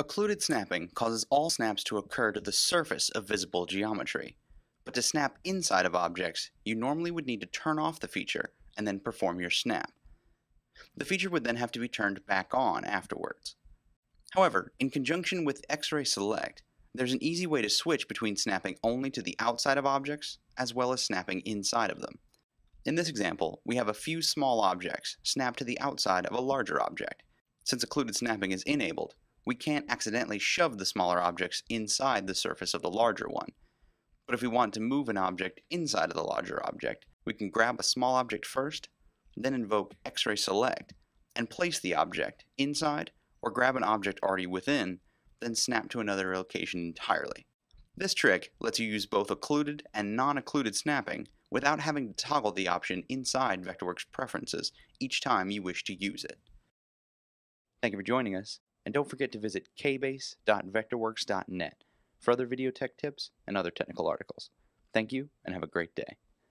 Occluded snapping causes all snaps to occur to the surface of visible geometry. But to snap inside of objects, you normally would need to turn off the feature and then perform your snap. The feature would then have to be turned back on afterwards. However, in conjunction with X-Ray Select, there's an easy way to switch between snapping only to the outside of objects as well as snapping inside of them. In this example, we have a few small objects snapped to the outside of a larger object. Since occluded snapping is enabled, we can't accidentally shove the smaller objects inside the surface of the larger one. But if we want to move an object inside of the larger object, we can grab a small object first, then invoke X-Ray Select, and place the object inside or grab an object already within, then snap to another location entirely. This trick lets you use both occluded and non-occluded snapping without having to toggle the option inside Vectorworks preferences each time you wish to use it. Thank you for joining us, and don't forget to visit kbase.vectorworks.net for other video tech tips and other technical articles. Thank you, and have a great day.